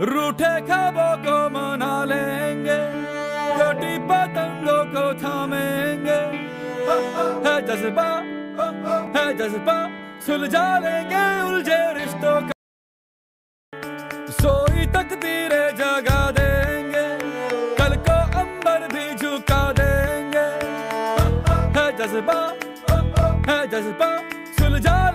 रूठे खबों को मना लेंगे। कटी पतंगों को थामेंगे। है जज्बा है जज्बा, सुलझा लेंगे उलझे रिश्तों का। सोई तकदीरें जगा देंगे। कल को अंबर भी झुका देंगे। है जज्बा है जज्बा, सुलझा